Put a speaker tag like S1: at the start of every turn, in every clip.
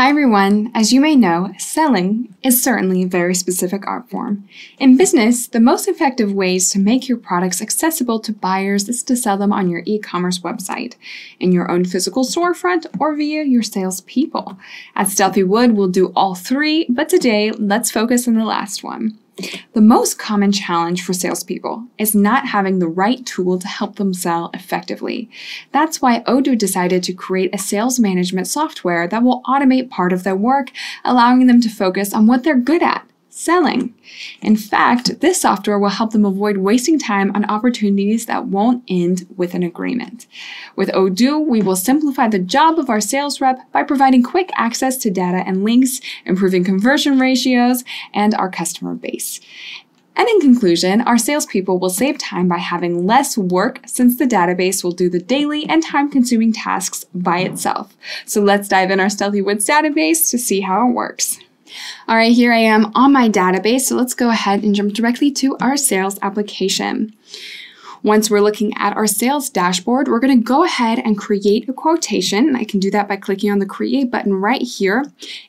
S1: Hi everyone! As you may know, selling is certainly a very specific art form. In business, the most effective ways to make your products accessible to buyers is to sell them on your e commerce website, in your own physical storefront, or via your salespeople. At Stealthy Wood, we'll do all three, but today, let's focus on the last one. The most common challenge for salespeople is not having the right tool to help them sell effectively. That's why Odoo decided to create a sales management software that will automate part of their work, allowing them to focus on what they're good at selling. In fact, this software will help them avoid wasting time on opportunities that won't end with an agreement. With Odoo, we will simplify the job of our sales rep by providing quick access to data and links, improving conversion ratios, and our customer base. And in conclusion, our salespeople will save time by having less work since the database will do the daily and time consuming tasks by itself. So let's dive in our Stealthy Woods database to see how it works. All right, here I am on my database. So let's go ahead and jump directly to our sales application. Once we're looking at our sales dashboard, we're going to go ahead and create a quotation. I can do that by clicking on the create button right here.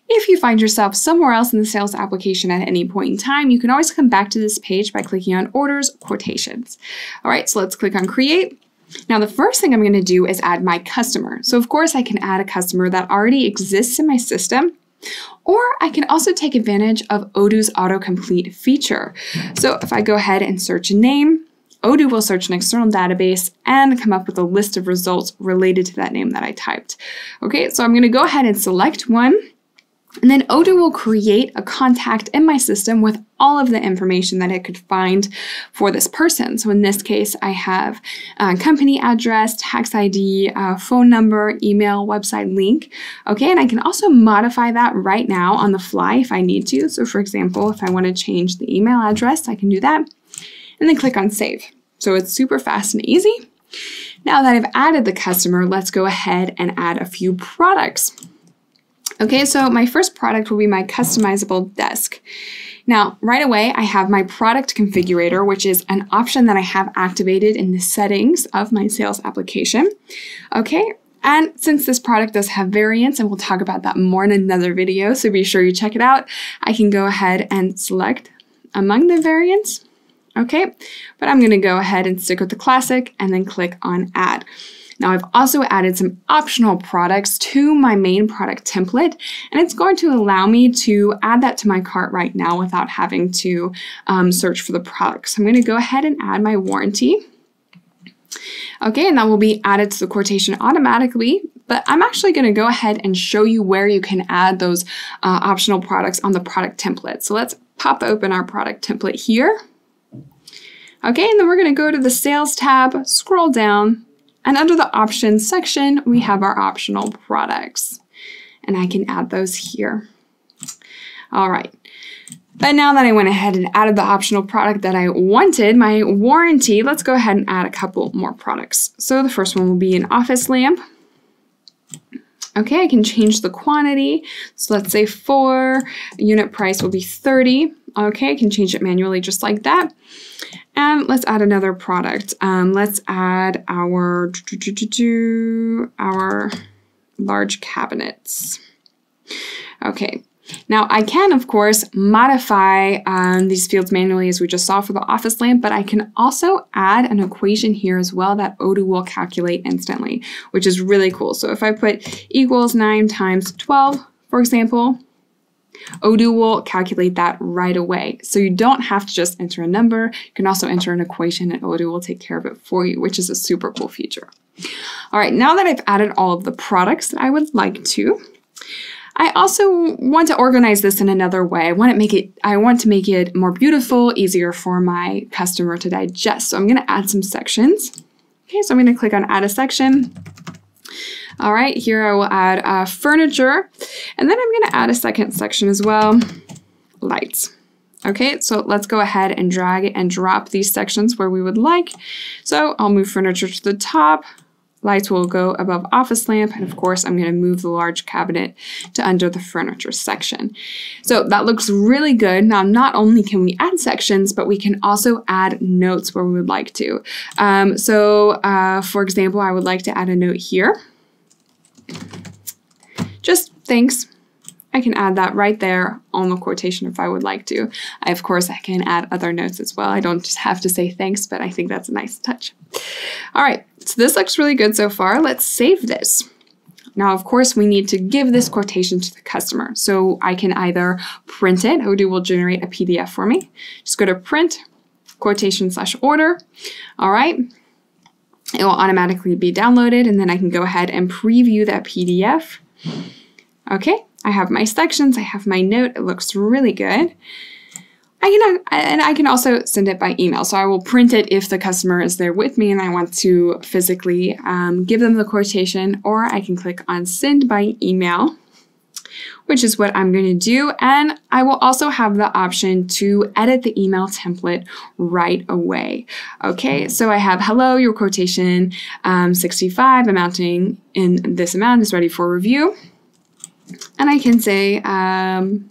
S1: If you find yourself somewhere else in the sales application at any point in time, you can always come back to this page by clicking on orders quotations. All right, so let's click on create. Now, the first thing I'm going to do is add my customer. So, of course, I can add a customer that already exists in my system. Or I can also take advantage of Odoo's autocomplete feature. So if I go ahead and search a name, Odoo will search an external database and come up with a list of results related to that name that I typed. Okay, so I'm going to go ahead and select one. And then Odoo will create a contact in my system with all of the information that it could find for this person. So in this case, I have company address, tax ID, phone number, email, website link. Okay, and I can also modify that right now on the fly if I need to. So for example, if I want to change the email address, I can do that and then click on save. So it's super fast and easy. Now that I've added the customer, let's go ahead and add a few products. Okay, so my first product will be my customizable desk. Now, right away, I have my product configurator, which is an option that I have activated in the settings of my sales application. Okay, and since this product does have variants, and we'll talk about that more in another video, so be sure you check it out, I can go ahead and select among the variants. Okay, but I'm going to go ahead and stick with the classic and then click on add. Now I've also added some optional products to my main product template, and it's going to allow me to add that to my cart right now without having to um, search for the product. So I'm going to go ahead and add my warranty. Okay, and that will be added to the quotation automatically, but I'm actually going to go ahead and show you where you can add those uh, optional products on the product template. So let's pop open our product template here. Okay, and then we're going to go to the sales tab, scroll down, and under the options section, we have our optional products. And I can add those here. All right. But now that I went ahead and added the optional product that I wanted, my warranty, let's go ahead and add a couple more products. So the first one will be an office lamp. Okay, I can change the quantity. So let's say four, unit price will be 30. Okay, I can change it manually just like that. And let's add another product. Um, let's add our, our large cabinets. Okay, now I can, of course, modify um, these fields manually as we just saw for the office lamp, but I can also add an equation here as well that Odoo will calculate instantly, which is really cool. So if I put equals 9 times 12, for example, Odoo will calculate that right away. So you don't have to just enter a number. You can also enter an equation and Odoo will take care of it for you, which is a super cool feature. All right, now that I've added all of the products that I would like to, I also want to organize this in another way. I want to make it I want to make it more beautiful, easier for my customer to digest. So I'm going to add some sections. Okay, so I'm going to click on add a section. All right, here I will add uh, furniture, and then I'm gonna add a second section as well, lights. Okay, so let's go ahead and drag and drop these sections where we would like. So I'll move furniture to the top, lights will go above office lamp, and of course I'm gonna move the large cabinet to under the furniture section. So that looks really good. Now, not only can we add sections, but we can also add notes where we would like to. Um, so uh, for example, I would like to add a note here. Just thanks. I can add that right there on the quotation if I would like to. I, of course, I can add other notes as well. I don't just have to say thanks, but I think that's a nice touch. All right, so this looks really good so far. Let's save this. Now, of course, we need to give this quotation to the customer. So I can either print it, Odoo will generate a PDF for me. Just go to print, quotation slash order. All right. It will automatically be downloaded and then I can go ahead and preview that PDF. Okay, I have my sections, I have my note, it looks really good. I can and I can also send it by email. So I will print it if the customer is there with me and I want to physically um, give them the quotation, or I can click on send by email, which is what I'm going to do. And I will also have the option to edit the email template right away. Okay, so I have hello, your quotation um, 65 amounting in this amount is ready for review. And I can say, um,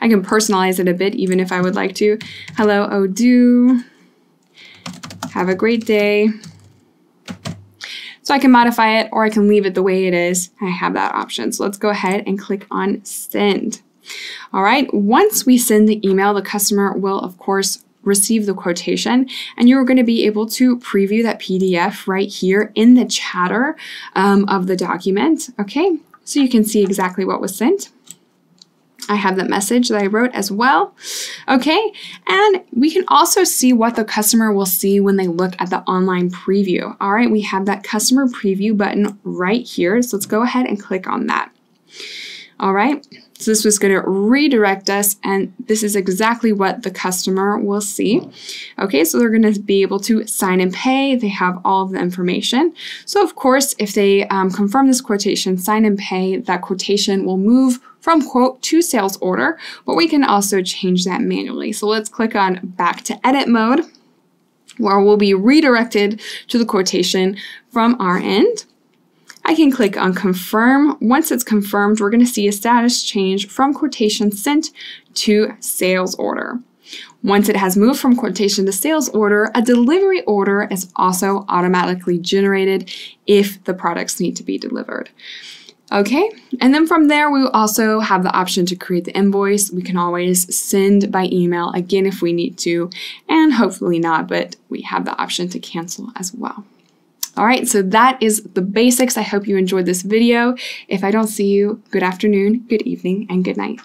S1: I can personalize it a bit even if I would like to. Hello, Odoo. Have a great day. So I can modify it or I can leave it the way it is. I have that option. So let's go ahead and click on send. All right, once we send the email, the customer will, of course, receive the quotation and you're going to be able to preview that PDF right here in the chatter um, of the document. Okay, so you can see exactly what was sent. I have the message that I wrote as well. Okay, and we can also see what the customer will see when they look at the online preview. All right, we have that customer preview button right here. So let's go ahead and click on that. All right, so this was going to redirect us, and this is exactly what the customer will see. Okay, so they're going to be able to sign and pay. They have all of the information. So, of course, if they um, confirm this quotation, sign and pay, that quotation will move from quote to sales order, but we can also change that manually. So let's click on back to edit mode where we'll be redirected to the quotation from our end. I can click on confirm. Once it's confirmed, we're going to see a status change from quotation sent to sales order. Once it has moved from quotation to sales order, a delivery order is also automatically generated if the products need to be delivered. Okay, and then from there, we also have the option to create the invoice. We can always send by email again if we need to, and hopefully not, but we have the option to cancel as well. All right, so that is the basics. I hope you enjoyed this video. If I don't see you, good afternoon, good evening, and good night.